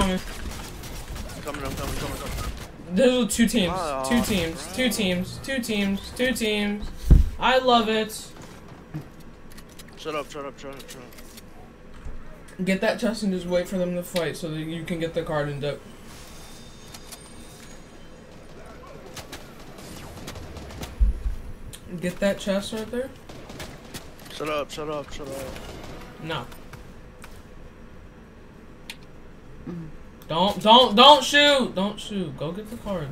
Coming. Coming, I'm coming, coming, coming. There's two teams. Oh, two ah, teams. bro. Two teams. Two teams. Two teams. I love it. Shut up, shut up, shut up, shut up. Get that chest and just wait for them to fight so that you can get the card and dip. Get that chest right there? Shut up, shut up, shut up. No. Don't, don't, don't shoot! Don't shoot. Go get the card.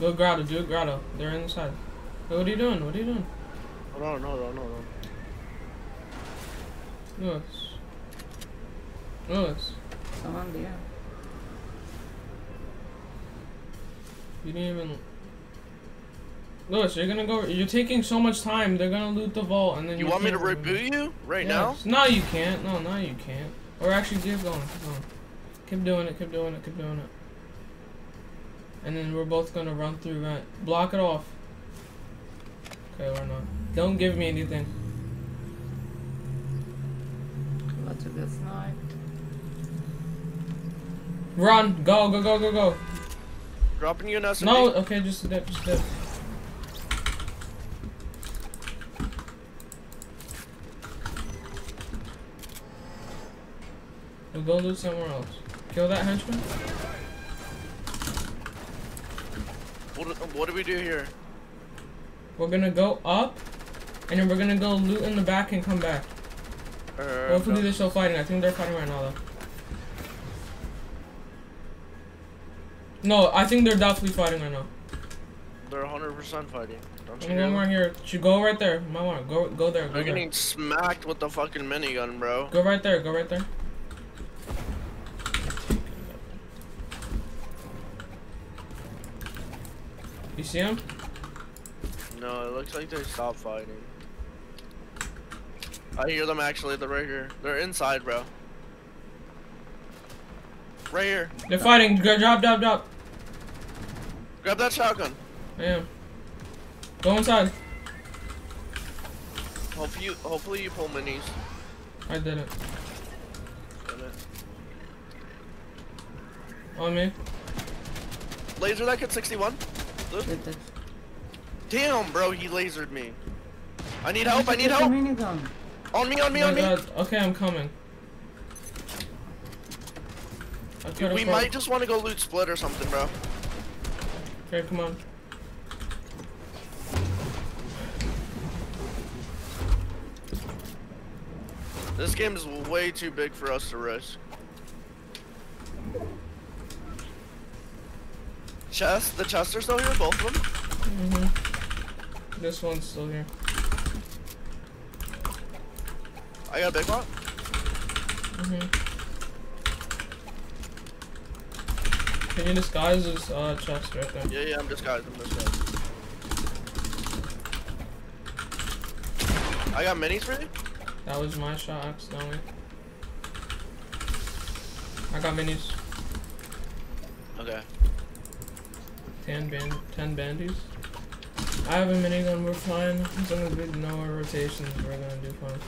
Go grotto, do it grotto. They're inside. Hey, what are you doing? What are you doing? Hold on, hold on, hold on. Lewis. Lewis. Someone there. You didn't even. Lewis, you're gonna go. You're taking so much time. They're gonna loot the vault, and then You want me to can't- reboot you right Yes. No, you can't. No, no, you can't. Or actually, keep going. Keep going. Keep doing it. Keep doing it. Keep doing it. And then we're both gonna run through rent. Block it off. Okay, we're not. Don't give me anything. About to get sniped. Run. Go. Go. Go. Go. Go. Dropping you an SMG. No. Okay, just dip. Just dip. We'll go loot somewhere else. Kill that henchman. What, do- what do we do here? We're gonna go up, and then we're gonna go loot in the back and come back. Uh, Hopefully no. they're still fighting. I think they're fighting right now though. No, I think they're definitely fighting right now. They're 100% fighting. Don't you going right here. Should go right there. Mama, go go there. Go They're there. getting smacked with the fucking minigun, bro. Go right there. Go right there. You see him? No, it looks like they stopped fighting. I hear them actually. They're right here. They're inside, bro. Right here. They're fighting. Go, drop, drop, drop. Grab that shotgun. I am. Go inside. Hope you, hopefully you pull minis. I didn't. Damn it. On me. Laser that kid 61. Look. Damn, bro, he lasered me. I need help. I need help. minigun. On me, on me, Oh on my me. Okay, I'm coming. Dude, we might just want to go loot split or something, bro. Okay, come on. This game is way too big for us to risk. Chest? The chests are still here, both of them? Mm-hmm. This one's still here. I got a big one. Mm-hmm. Can you disguise his uh, chest right there? Yeah, yeah, I'm disguised, I'm disguised. I got minis for you? That was my shot accidentally. I got minis. Okay. 10 band 10 bandies. I have a minigun, we're fine. As long as we know our rotations, we're gonna do fine.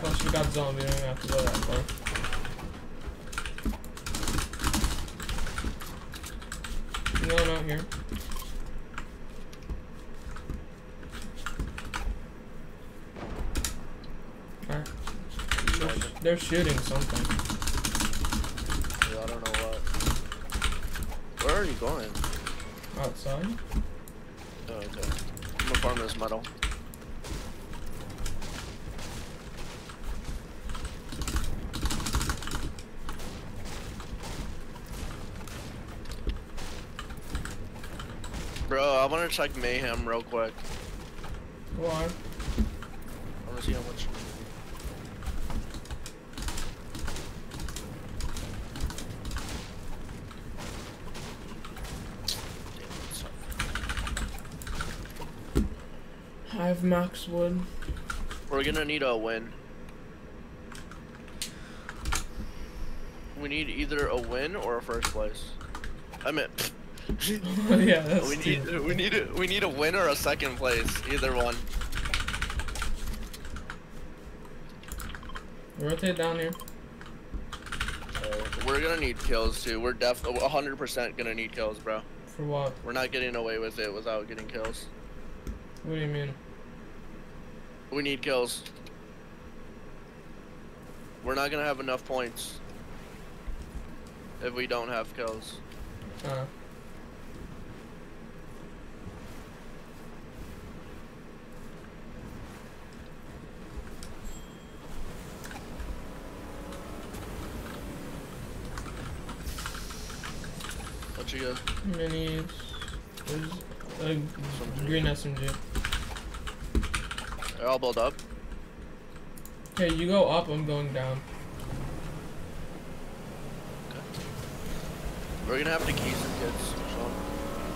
Plus we got zombie, we don't have to go that far. No, not here. They're, they're shooting something. Yeah, I don't know what. Where are you going? Outside? Oh, okay. I'm gonna farm this metal. I wanna check mayhem real quick. Why? I wanna see how much. Damn, it's not- I have max wood. We're gonna need a win. we need either a win or a first place. I mean, yeah, that's we need we need a, we need a win or a second place. Either one. Rotate down here. Uh, we're gonna need kills too. We're def 100% gonna need kills, bro. For what? We're not getting away with it without getting kills. What do you mean? We need kills. We're not gonna have enough points if we don't have kills. Uh, What you got? minis. There's a green SMG. They're all built up. Okay, you go up, I'm going down. We're gonna have to key some kids. Sean.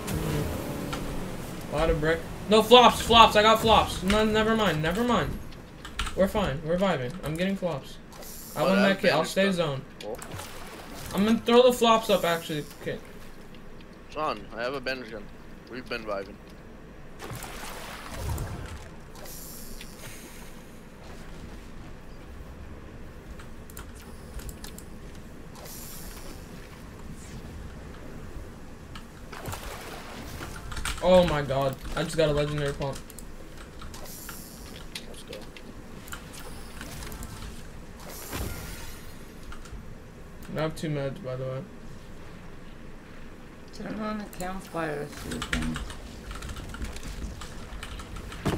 A mm-hmm. lot of brick. No flops, flops. I got flops. No, never mind, never mind. We're fine. We're vibing. I'm getting flops. I Oh, want that kit. I'll stay zone. Cool. I'm gonna throw the flops up actually. Okay. Sean, I have a bandage gun. We've been vibing. Oh my god. I just got a legendary pump. Let's go. I have two meds by the way. Turn on the campfire so you can.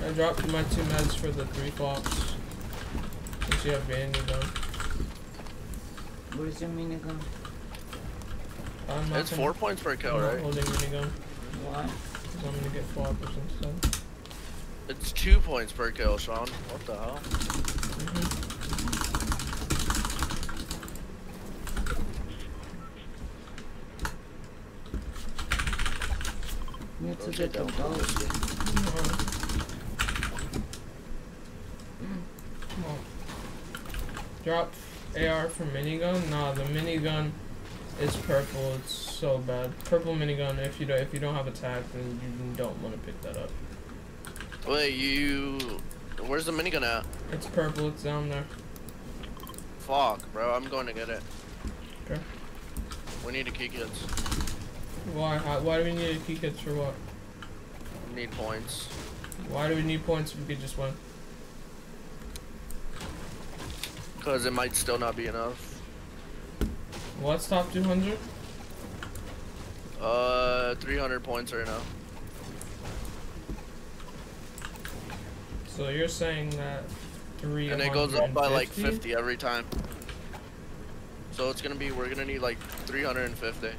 I dropped my two meds for the three flops. Since you have bandy gun. Where's your minigun? I'm It's four points per kill, I'm not right? holding minigun. Why? Because I'm gonna get floppers instead. It's two points per kill, Sean. What the hell? hmm You need to Okay, get the don't gold. Come on. Drop AR for minigun? Nah, the minigun is purple. It's so bad. Purple minigun. If you don't, if you don't have a tag, then you don't want to pick that up. Wait, you. Where's the minigun at? It's purple. It's down there. Fuck, bro. I'm going to get it. Okay. We need a key kids. Why? Why do we need a key kits for what? Need points. Why do we need points if we could just win? Because it might still not be enough. What's top 200? Uh, 300 points right now. So you're saying that three. And it goes up by like 50 every time. So it's gonna be, we're gonna need like 350.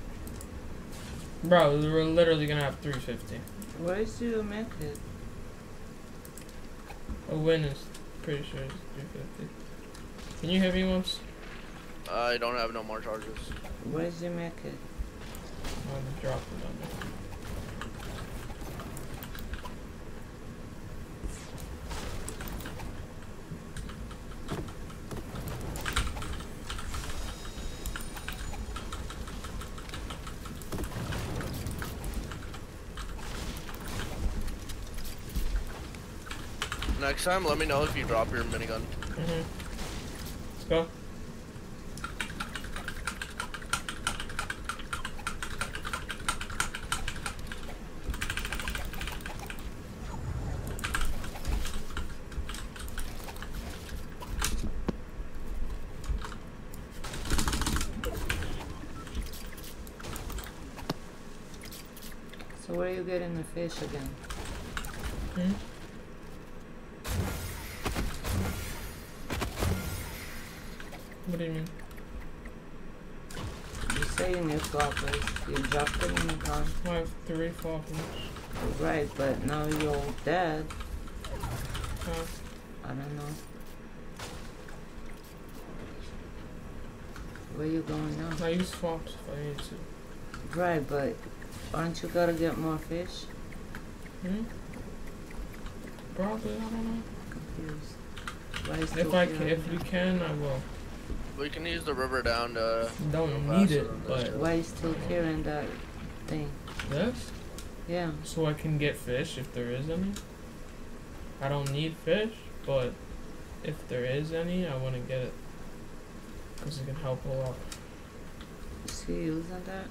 Bro, we're literally gonna have 350. Where's your med kit? A win is pretty sure it's 350. Can you hit me once? I don't have no more charges. Where's your med kit? I'll just drop it time, let me know if you drop your minigun. Mhm. Let's go. So where are you getting the fish again? Hmm? Mean? You say in your floppers, you dropped them in the car. I have three floppers. Right, but now you're dead. Uh, I don't know. Where you going now? I use flops if I need to. Right, but aren't you gotta get more fish? Hmm? Probably, I don't know. Confused. If I can, if we can, I will. We can use the river down to. Don't Go need it, but. Why you still carrying that thing? this Yeah. so I can get fish if there is any. I don't need fish, but if there is any, I want to get it because it can help a lot. Is he using that?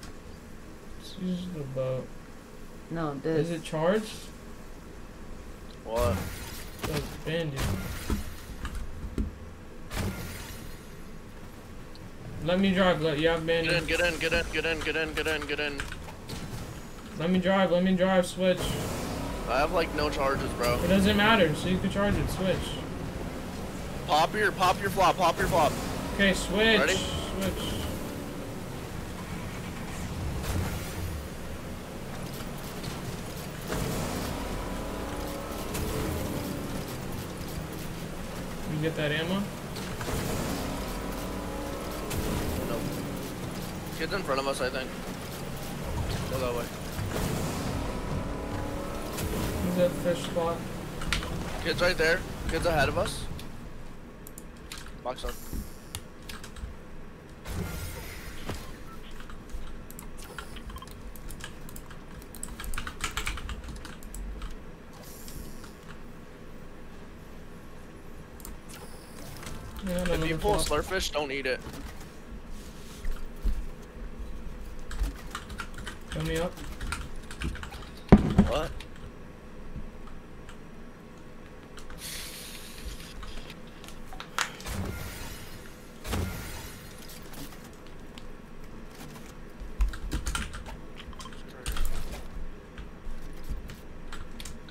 Let's use the boat. No, this. Is it charged? What? That's bandit. Let me drive. Let you have Get in, get in, get in, get in, get in, get in, get in. Let me drive. Let me drive. Switch. I have like no charges, bro. It doesn't matter. So you can charge it. Switch. Pop your, pop your flop, pop your flop. Okay, switch. Ready? Switch. You get that ammo? Kid's in front of us, I think. Go that way. Is that fish spot? Kid's right there. Kid's ahead of us. Box on. Yeah, If you pull a slurpfish, don't eat it. Me up. What?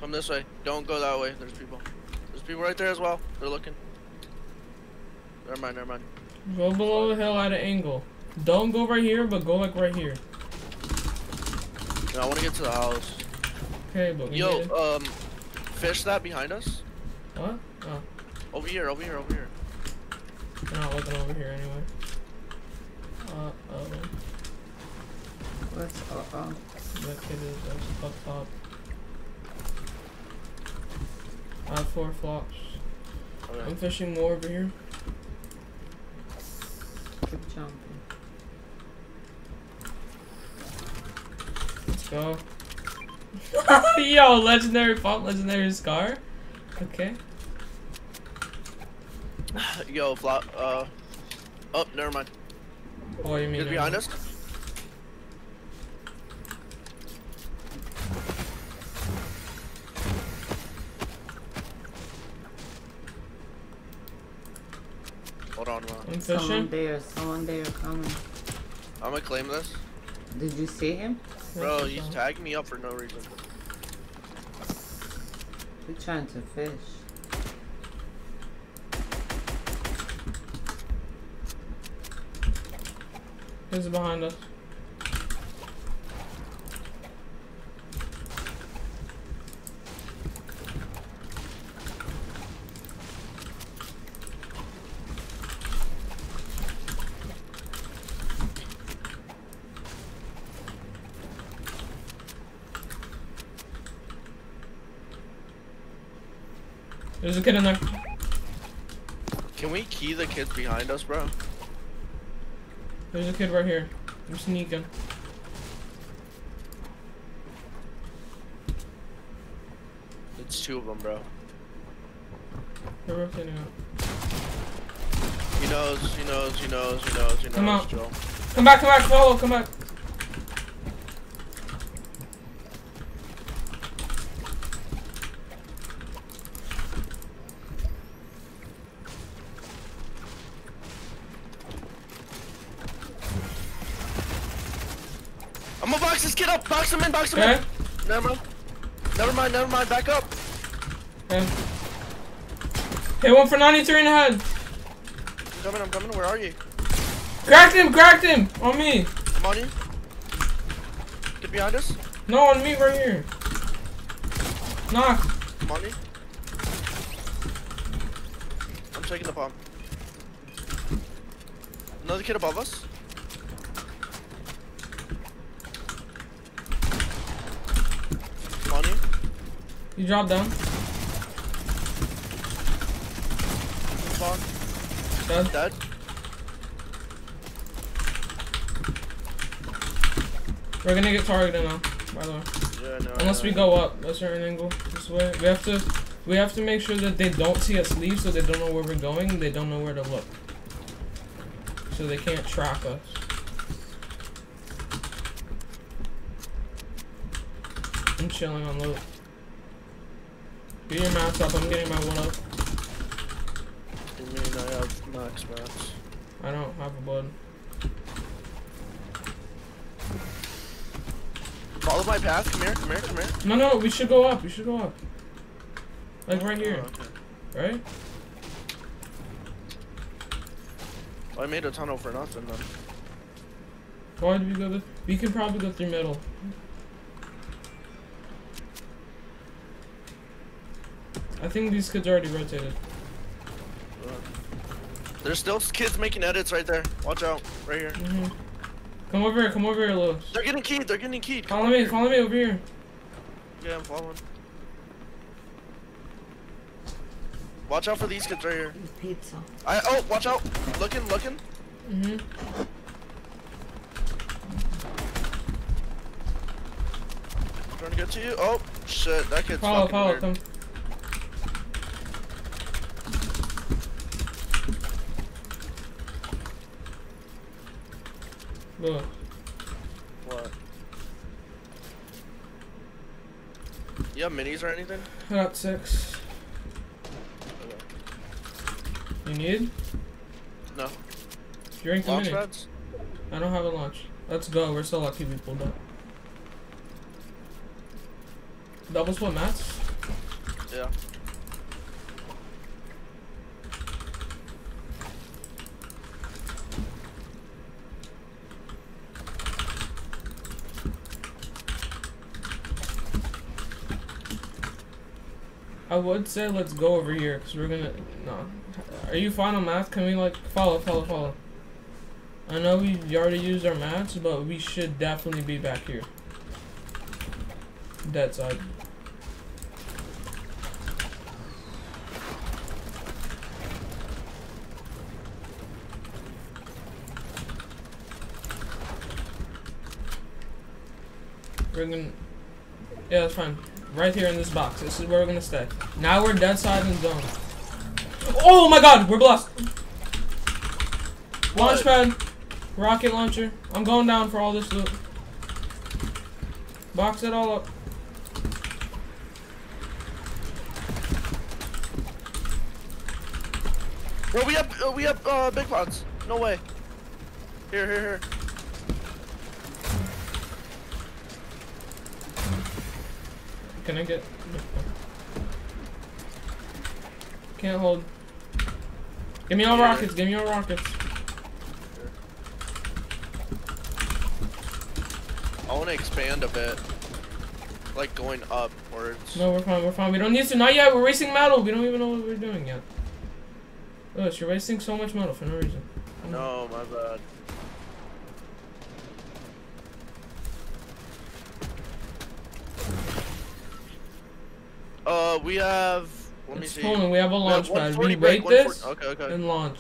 Come this way. Don't go that way. There's people. There's people right there as well. They're looking. Never mind, never mind. Go below the hill at an angle. Don't go right here, but go like right here. No, I want to get to the house. Okay, but Yo, need um, fish that behind us. what? Oh, Over here, over here, over here. they're not looking over here anyway. Uh oh, What's uh oh? that kid is uh, up top. I have four flops. Okay. I'm fishing more over here. Keep jumping. Let's go. Yo, legendary pump, legendary scar. Okay. Yo, flop. Uh, oh, never mind. Oh, you mean He's behind us. Hold on, man. I'm Someone fishing. there. Someone there coming. I'm gonna claim this. Did you see him? Bro, he's tagging me up for no reason. We're trying to fish. Who's behind us? There's a kid in there. Can we key the kids behind us, bro? There's a kid right here. I'm sneaking. It's two of them, bro. They're rotating up. He knows, he knows, he knows, he knows, he knows. Come on. Joe. Come back, come back, follow, come back. Box this kid up. Box him in. Box him Okay? in. Never mind. Never mind. Never mind. Back up. Okay. Hit one for 93 in the head. I'm coming. I'm coming. Where are you? Cracked him, cracked him! On me! You. Get behind us. No, on me right here. Knock. You. I'm taking the bomb. Another kid above us. You drop down. Dead. Dead. We're gonna get targeted now, by the way. Yeah, no, Unless we go up a certain angle. This way. We have to we have to make sure that they don't see us leave so they don't know where we're going, they don't know where to look. So they can't track us. I'm chilling on loot. Get your mats up, I'm getting my one up. You mean I have max mats? I don't have a button. Follow my path. Come here. Come here. Come here. No no, we should go up, we should go up. Like right here, Oh, okay. right? Well, I made a tunnel for nothing then. Why did we go th we can probably go through middle. I think these kids already rotated. There's still kids making edits right there. Watch out. Right here. hmm Come over here, come over here, Lewis. They're getting keyed. They're getting keyed. Come Follow me, here. follow me over here. Yeah, I'm following. Watch out for these kids right here. Pizza. I oh, watch out. Looking, looking. hmm Trying to get to you. Oh, shit. That kid's Follow, fucking follow, weird. come. Lewis. What? You have minis or anything? I got six. You need? No. Drink the Launch mini. pads? I don't have a launch. Let's go. We're so lucky we pulled up. Double split mats? Yeah. I would say let's go over here because we're gonna. No. Are you fine on math? Can we like follow, follow, follow? I know we already used our mats, but we should definitely be back here. Dead side. We're gonna. Yeah, that's fine. Right here in this box. This is where we're gonna stay. Now we're dead side and zone. Oh my god, we're blessed. Launch pad. Rocket launcher. I'm going down for all this loot. Box it all up. Bro, we have uh, we have uh, big pots. No way. Here, here, here. Can I get? Can't hold. Give me all rockets. Give me all rockets. I want to expand a bit. Like going upwards. No, we're fine. We're fine. We don't need to. Not yet. We're wasting metal. We don't even know what we're doing yet. Lewis, you're wasting so much metal for no reason. No, my bad. Uh, we have. Let me It's see. pulling. We have a We have launch pad. 140 We brick, rate this Okay, okay. and launch.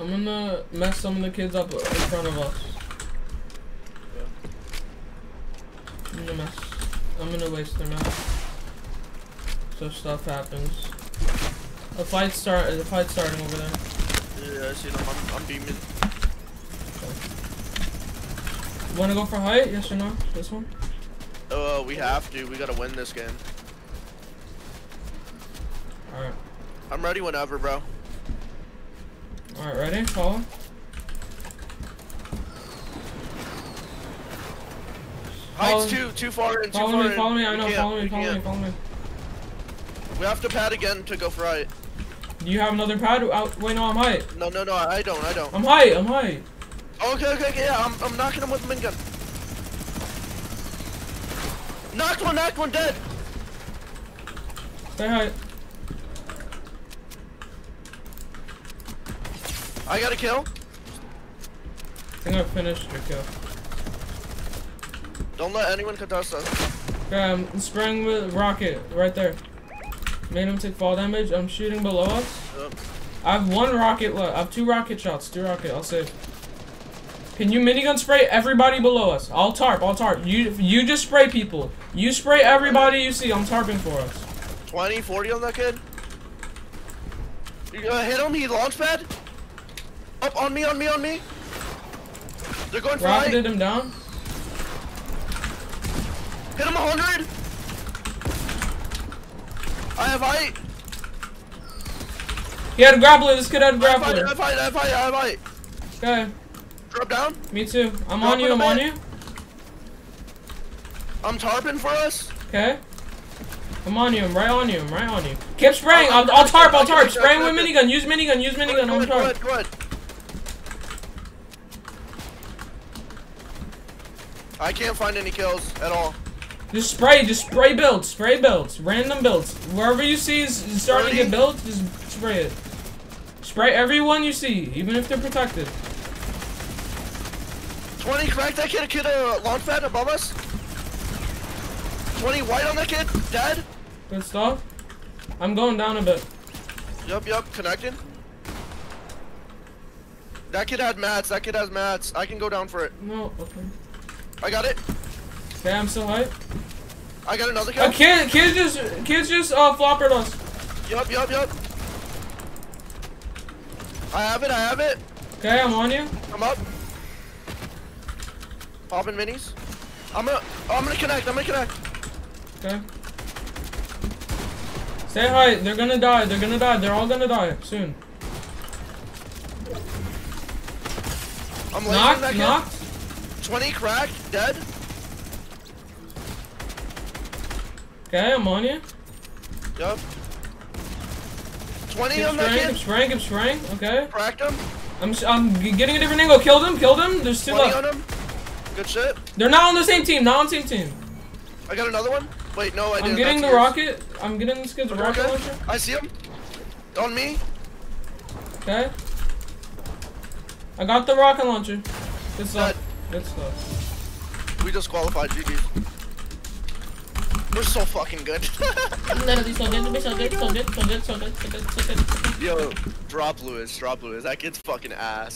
I'm gonna mess some of the kids up in front of us. I'm gonna mess. I'm gonna waste their mess. So stuff happens. A fight start. The fight starting over there. Yeah, I see them. I'm, I'm beaming. You wanna go for height? Yes or no? This one? Uh, we have to. We gotta win this game. All right. I'm ready whenever, bro. All right. Ready? Follow. Heights too, too far in, too Follow far me. in. Follow me. I know. Follow me. Follow me. Follow me. We have to pad again to go for height. Do you have another pad? Out. Wait, no. I'm height. No, no, no, I don't, I don't. I'm height. I'm height. Okay, okay, okay, yeah, I'm, I'm knocking him with the minigun. Knocked one, knocked one, dead. Stay height. I got a kill. I think I finished your kill. Don't let anyone contest us. Okay, I'm spraying with rocket right there. Made him take fall damage. I'm shooting below us. Yep. I have one rocket left. I have two rocket shots. Two rocket. I'll save. Can you minigun spray everybody below us? I'll tarp, I'll tarp. You you just spray people. You spray everybody you see. I'm tarping for us. 20, 40 on that kid. You uh, hit him, he launch pad. Up on me, on me, on me. They're going for. Rocketed him down. Hit him 100. I have height. He had a grappler. This kid had a height, I grappler. have height, I have height, I have height. Okay, Drop down. me too. I'm Drop on you. I'm on you. I'm tarping for us. Okay. I'm on you. I'm right on you. I'm right on you. Keep spraying. I'll, I'll tarp. I'll tarp. Spraying with minigun. Use minigun. Use minigun. I'm tarp. I can't find any kills at all. Just spray. Just spray builds. Spray builds. Random builds. Wherever you see is is starting to get built, just spray it. Spray everyone you see, even if they're protected. 20, crack that kid, a kid uh, launch pad above us. 20 white on that kid, dead. Good stuff. I'm going down a bit. Yup, yup, connected. That kid had mats, that kid has mats. I can go down for it. No. Okay. I got it. Okay, I'm still hype. I got another kill. A kid, kids just, kids just uh floppered us. Yup, yup, yup. I have it, I have it. Okay, I'm on you. I'm up. Popping minis. I'm gonna, oh, I'm gonna connect, I'm gonna connect. Okay. Stay high. They're gonna die. They're gonna die. They're all gonna die soon. I'm Knocked. that. Knocked. 20 cracked, dead. Okay, I'm on you. Yup. 20 Keep on that spraying. kid. Keep spraying. Keep spraying. Okay. Cracked him. I'm I'm getting a different angle. Killed him. Killed him. There's two 20 left. Good shit. They're not on the same team. Not on the same team. I got another one. Wait, no, I didn't. I'm getting the yours. rocket. I'm getting this kid's Okay, rocket okay. launcher. I see him. On me. Okay. I got the rocket launcher. Good stuff. Good stuff. We just qualified, GG. We're so fucking good. Literally. So good. So good. So good. So good. So good. So good. So good. Yo, drop Lewis, drop Lewis. That kid's fucking ass.